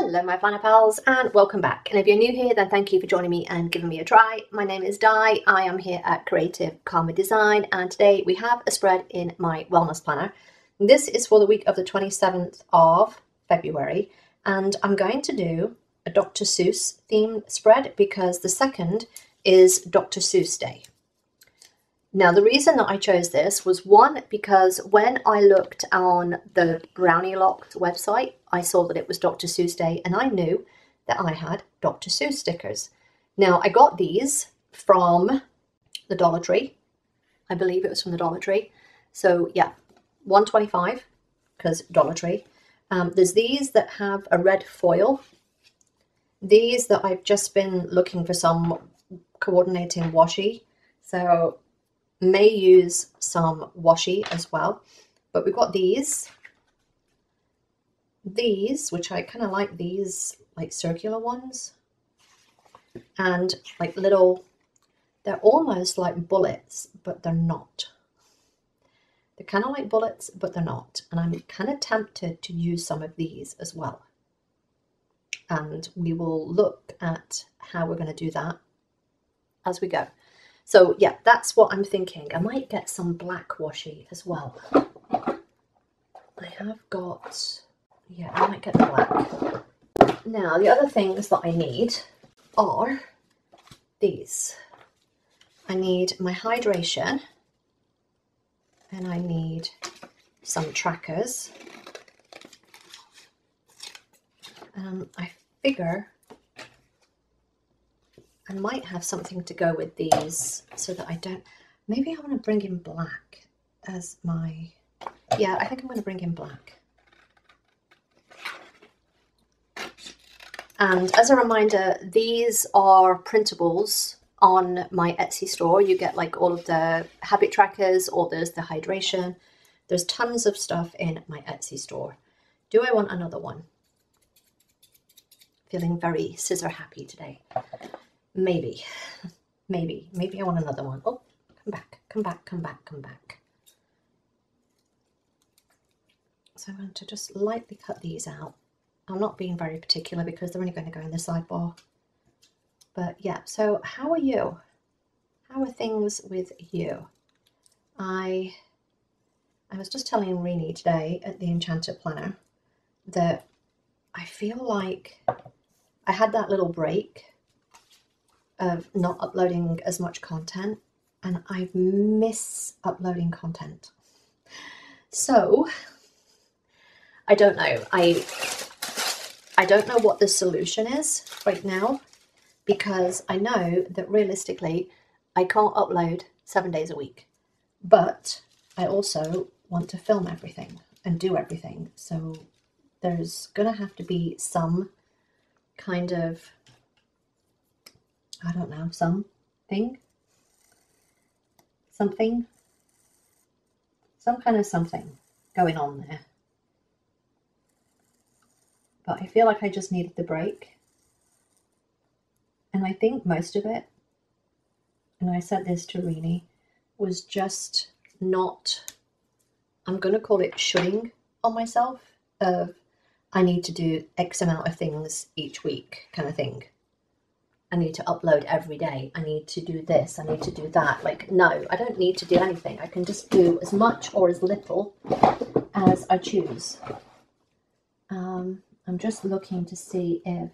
Hello my planner pals and welcome back and if you're new here then thank you for joining me and giving me a try. My name is Di, I am here at Creative Karma Design and today we have a spread in my wellness planner. This is for the week of the 27th of February and I'm going to do a Dr. Seuss themed spread because the second is Dr. Seuss Day. Now, the reason that I chose this was one, because when I looked on the Brownielocks website, I saw that it was Dr. Seuss Day and I knew that I had Dr. Seuss stickers. Now, I got these from the Dollar Tree. I believe it was from the Dollar Tree. So, yeah, 125 because Dollar Tree. Um, there's these that have a red foil. These that I've just been looking for some coordinating washi. So may use some washi as well. But we've got these. These, which I kind of like these like circular ones. And like little, they're almost like bullets, but they're not. They're kind of like bullets, but they're not. And I'm kind of tempted to use some of these as well. And we will look at how we're going to do that as we go. So yeah, that's what I'm thinking. I might get some black washi as well. I have got, yeah, I might get the black. Now, the other things that I need are these. I need my hydration and I need some trackers. Um, I figure I might have something to go with these so that I don't, maybe I want to bring in black as my, yeah, I think I'm going to bring in black. And as a reminder, these are printables on my Etsy store. You get like all of the habit trackers or there's the hydration. There's tons of stuff in my Etsy store. Do I want another one? Feeling very scissor happy today. Maybe. Maybe. Maybe I want another one. Oh, come back. Come back. Come back. Come back. So I'm going to just lightly cut these out. I'm not being very particular because they're only going to go in the sidebar. But yeah, so how are you? How are things with you? I I was just telling Rini today at the Enchanted Planner that I feel like I had that little break of not uploading as much content and I miss uploading content. So I don't know. I I don't know what the solution is right now because I know that realistically I can't upload seven days a week. But I also want to film everything and do everything. So there's going to have to be some kind of I don't know, something, something, some kind of something going on there. But I feel like I just needed the break. And I think most of it, and I said this to Rini, was just not, I'm going to call it shooting on myself of I need to do X amount of things each week kind of thing. I need to upload every day. I need to do this. I need to do that. Like, no, I don't need to do anything. I can just do as much or as little as I choose. I'm just looking to see if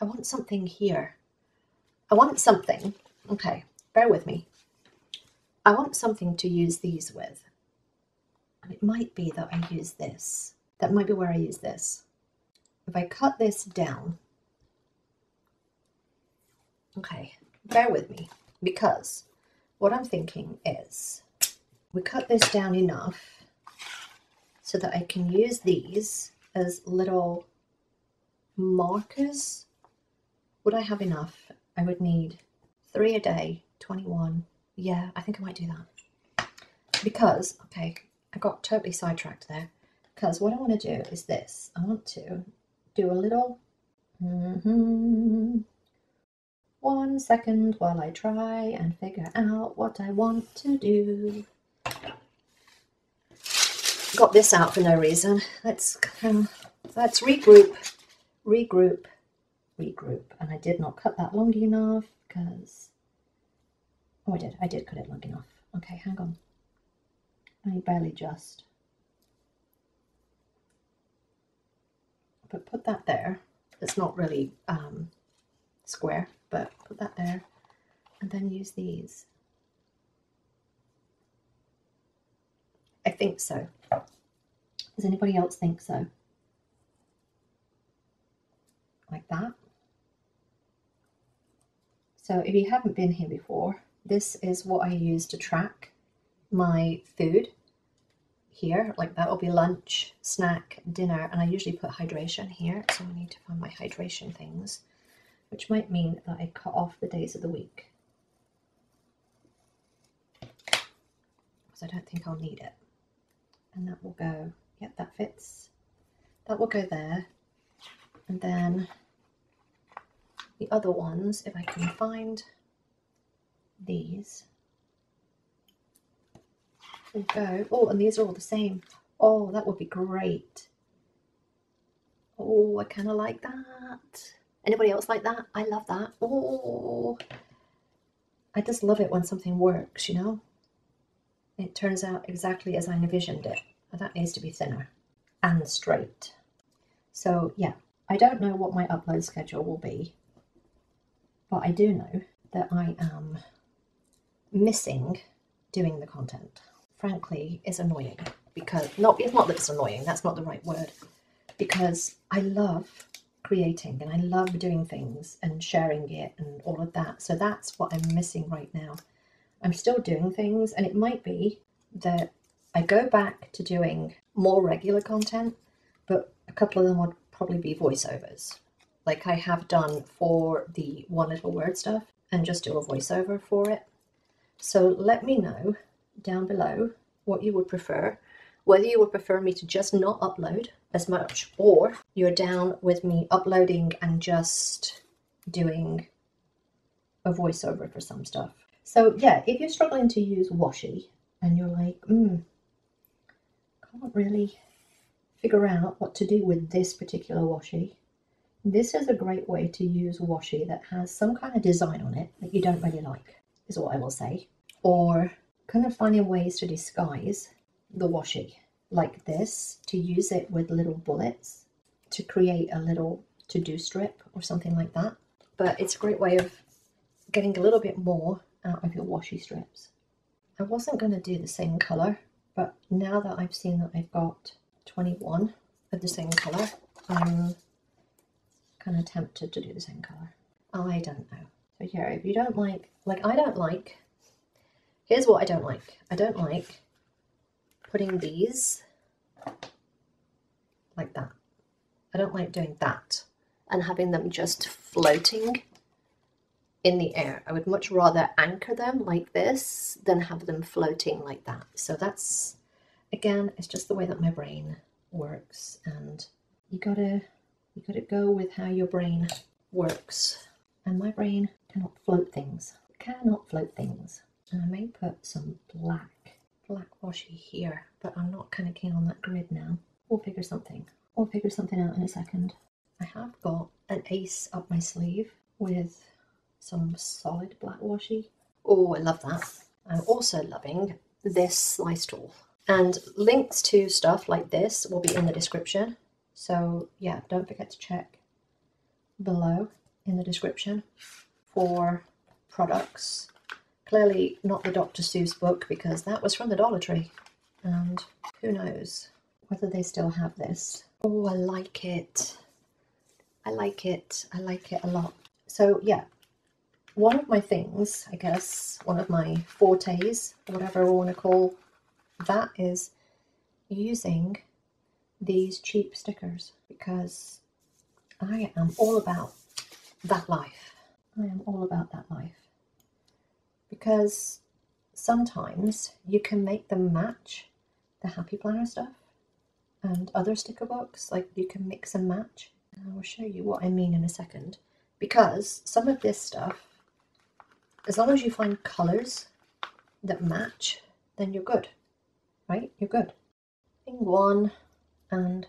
I want something here. I want something. Okay, bear with me. I want something to use these with. And it might be that I use this. That might be where I use this if I cut this down, okay, bear with me because what I'm thinking is we cut this down enough so that I can use these as little markers. Would I have enough? I would need three a day, 21. Yeah, I think I might do that. Because, okay, I got totally sidetracked there. Because what I want to do is this. I want to do a little mm-hmm. one second while I try and figure out what I want to do. Got this out for no reason. Let's um, let's regroup, regroup, regroup. And I did not cut that long enough because oh, I did. I did cut it long enough. Okay, hang on. I barely just. But put that there. It's not really um, square, but put that there, and then use these. I think so. Does anybody else think so? Like that. So if you haven't been here before, this is what I use to track my food here. Like that will be lunch, snack, dinner, and I usually put hydration here. So I need to find my hydration things, which might mean that I cut off the days of the week. Because I don't think I'll need it and that will go, yep, that fits. That will go there. And then the other ones, if I can find these, will go. Oh, and these are all the same. Oh, that would be great. Oh, I kind of like that. Anybody else like that? I love that. Oh, I just love it when something works, you know? It turns out exactly as I envisioned it. And that needs to be thinner and straight. So yeah, I don't know what my upload schedule will be, but I do know that I am missing doing the content. Frankly, is annoying because not it's not that it's annoying, that's not the right word. Because I love creating and I love doing things and sharing it and all of that. So that's what I'm missing right now. I'm still doing things, and it might be that I go back to doing more regular content, but a couple of them would probably be voiceovers, like I have done for the one little word stuff, and just do a voiceover for it. So let me know down below what you would prefer, whether you would prefer me to just not upload as much, or you're down with me uploading and just doing a voiceover for some stuff. So yeah, if you're struggling to use washi and you're like, hmm, can't really figure out what to do with this particular washi. This is a great way to use washi that has some kind of design on it that you don't really like, is what I will say. Or kind of finding ways to disguise the washi like this, to use it with little bullets to create a little to-do strip or something like that. But it's a great way of getting a little bit more out of your washi strips. I wasn't going to do the same colour, but now that I've seen that I've got 21 of the same colour, I'm kind of tempted to do the same colour. I don't know. So yeah, if you don't like, like I don't like, here's what I don't like. I don't like putting these like that. I don't like doing that and having them just floating in the air. I would much rather anchor them like this than have them floating like that. So that's, again, it's just the way that my brain works and you gotta, you gotta go with how your brain works. And my brain cannot float things, cannot float things. And I may put some black, black washi here, but I'm not kind of keen on that grid now. We'll figure something. We'll figure something out in a second. I have got an ace up my sleeve with some solid black washi. Oh, I love that. I'm also loving this slice tool. And links to stuff like this will be in the description. So yeah, don't forget to check below in the description for products. Clearly not the Dr. Seuss book because that was from the Dollar Tree. And who knows whether they still have this. Oh, I like it. I like it. I like it a lot. So yeah, one of my things, I guess, one of my fortes, whatever I want to call that, is using these cheap stickers because I am all about that life. I am all about that life because sometimes you can make them match the Happy Planner stuff and other sticker books, like you can mix and match. I will show you what I mean in a second because some of this stuff as long as you find colors that match, then you're good, right? You're good. thing one and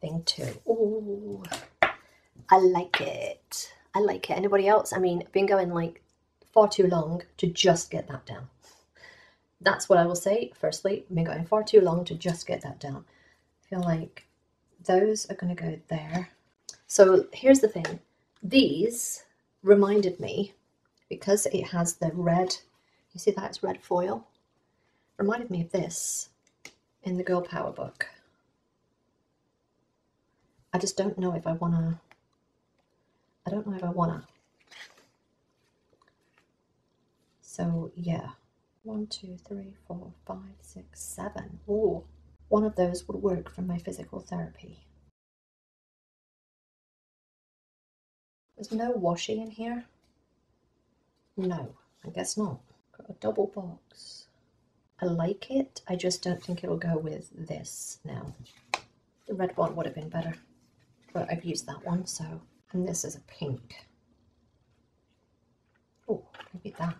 thing two. Oh, I like it. I like it. Anybody else? I mean, I've been going like far too long to just get that down. That's what I will say. Firstly, I've been going far too long to just get that down. I feel like those are going to go there. So here's the thing. These reminded me, because it has the red, you see that it's red foil? Reminded me of this in the Girl Power book. I just don't know if I want to, I don't know if I want to. So yeah, one, two, three, four, five, six, seven. Oh, one of those would work for my physical therapy. There's no washi in here. No, I guess not. Got a double box. I like it. I just don't think it'll go with this now. The red one would have been better, but I've used that one, so. And this is a pink. Oh, maybe that.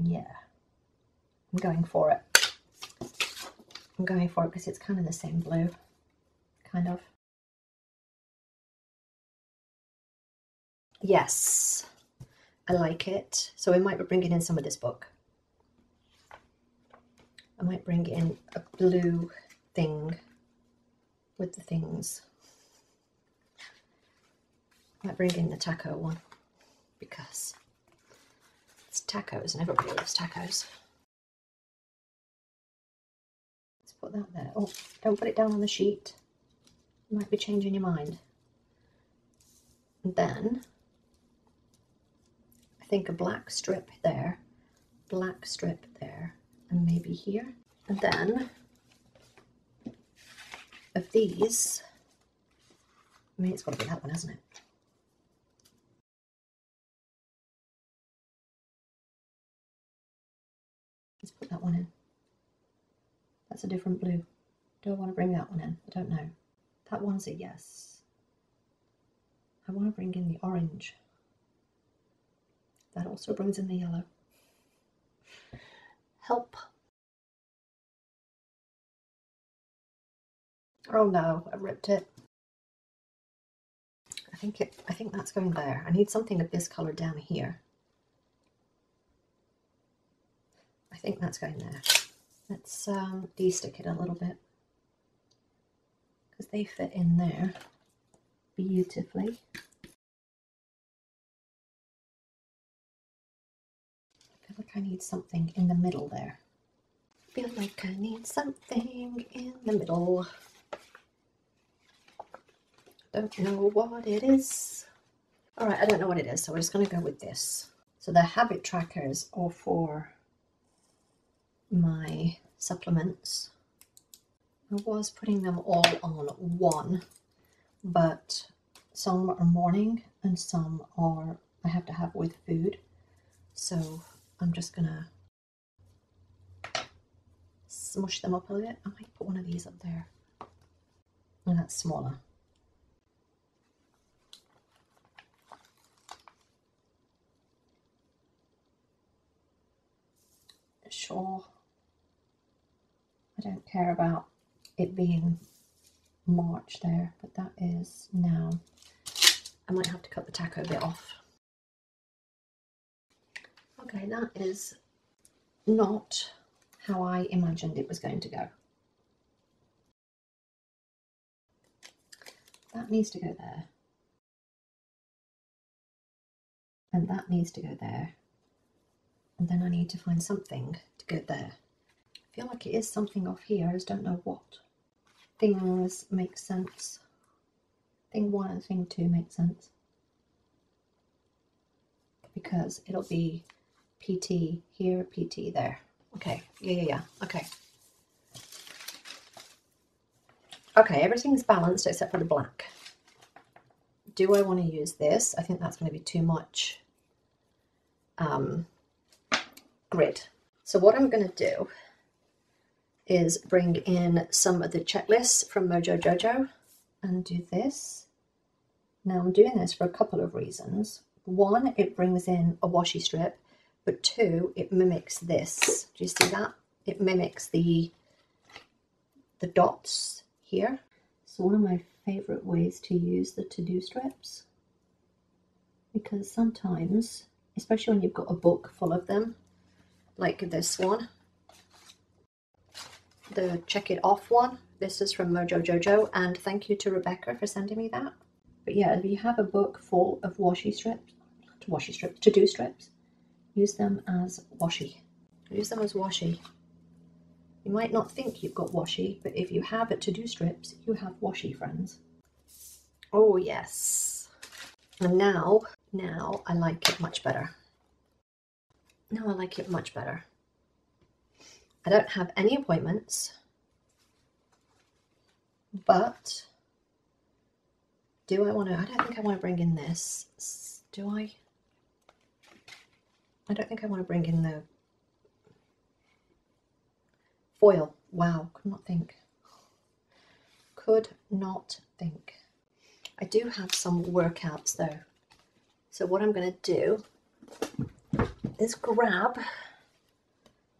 Yeah, I'm going for it. I'm going for it because it's kind of the same blue, kind of. Yes, I like it. So we might be bringing in some of this book. I might bring in a blue thing with the things. I might bring in the taco one because it's tacos and everybody loves tacos. Let's put that there. Oh, don't put it down on the sheet. You might be changing your mind. And then I think a black strip there, black strip there, and maybe here. And then of these, I mean, it's got to be that one, hasn't it? Let's put that one in. That's a different blue. Do I want to bring that one in? I don't know. That one's a yes. I want to bring in the orange. That also brings in the yellow. Help. Oh no, I ripped it. I think it I think that's going there. I need something of this colour down here. I think that's going there. Let's um, de-stick it a little bit because they fit in there beautifully. I feel like I need something in the middle there. I feel like I need something in the middle. Don't know what it is. All right, I don't know what it is, so we're just going to go with this. So the habit trackers are for my supplements. I was putting them all on one, but some are morning and some are I have to have with food. So I'm just gonna smush them up a little bit. I might put one of these up there. And that's smaller. Sure. I don't care about it being March there, but that is now. I might have to cut the taco bit off. Okay, that is not how I imagined it was going to go. That needs to go there. And that needs to go there. And then I need to find something to go there I feel like it is something off here, I just don't know what. Things make sense. Thing one and thing two make sense. Because it'll be PT here, PT there. Okay, yeah, yeah, yeah, okay. Okay, everything's balanced except for the black. Do I want to use this? I think that's going to be too much um, grid. So what I'm going to do is bring in some of the checklists from Mojo Jojo and do this. Now I'm doing this for a couple of reasons. one, it brings in a washi strip, but two, it mimics this. Do you see that? It mimics the, the dots here. So one of my favorite ways to use the to-do strips because sometimes, especially when you've got a book full of them, like this one, the check it off one. This is from Mojo Jojo, and thank you to Rebecca for sending me that. But yeah, if you have a book full of washi strips, washi strips, to do strips, use them as washi. Use them as washi. You might not think you've got washi, but if you have it to do strips, you have washi, friends. Oh, yes. And now, now I like it much better. Now I like it much better. I don't have any appointments, but do I want to? I don't think I want to bring in this. Do I? I don't think I want to bring in the foil. Wow, could not think. Could not think. I do have some workouts though. So what I'm going to do is grab,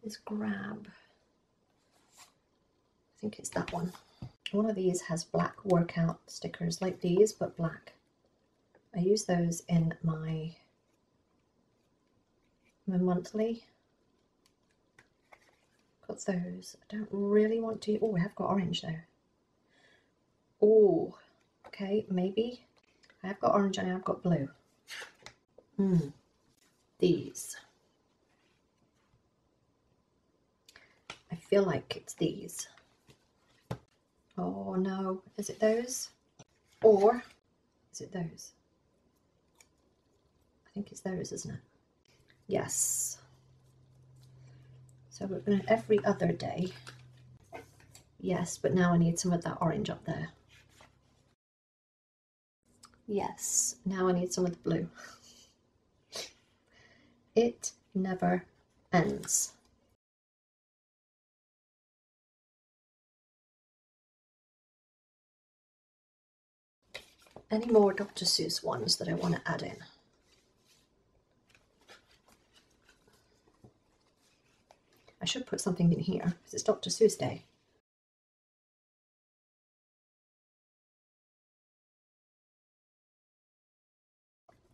is grab, I think it's that one. One of these has black workout stickers like these, but black. I use those in my, my monthly. Got those. I don't really want to, oh, I have got orange though. Oh, okay, maybe. I have got orange and I have got blue. Hmm. These. I feel like it's these. Oh no, is it those? Or is it those? I think it's those, isn't it? Yes. So we're going to every other day. Yes, but now I need some of that orange up there. Yes, now I need some of the blue. It never ends. Any more Dr. Seuss ones that I want to add in? I should put something in here because it's Dr. Seuss Day.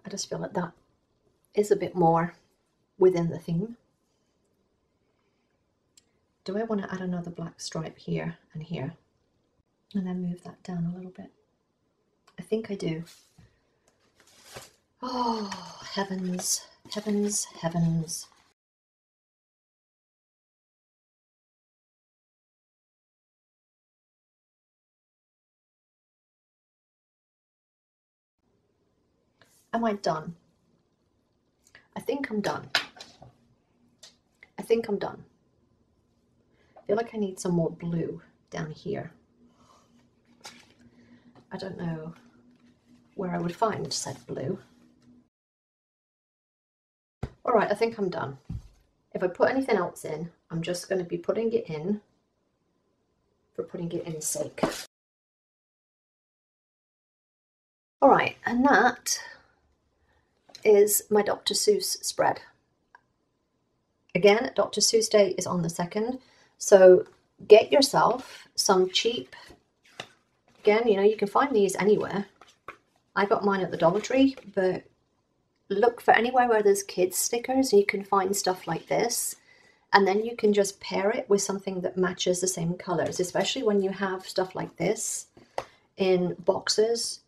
I just feel like that is a bit more within the theme. Do I want to add another black stripe here and here? And then move that down a little bit. I think I do. Oh, heavens, heavens, heavens. Am I done? I think I'm done. I think I'm done. I feel like I need some more blue down here. I don't know where I would find said blue. All right, I think I'm done. If I put anything else in, I'm just going to be putting it in for putting it in sake. All right, and that is my Dr. Seuss spread. Again, Dr. Seuss Day is on the 2nd, so get yourself some cheap, again, you know, you can find these anywhere. I got mine at the Dollar Tree, but look for anywhere where there's kids stickers you can find stuff like this and then you can just pair it with something that matches the same colors especially when you have stuff like this in boxes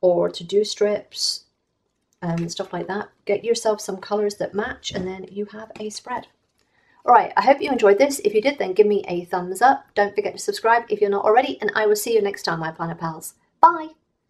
or to do strips and stuff like that. Get yourself some colors that match and then you have a spread. Alright, I hope you enjoyed this. If you did, then give me a thumbs up. Don't forget to subscribe if you're not already, and I will see you next time, my Planner Pals. Bye!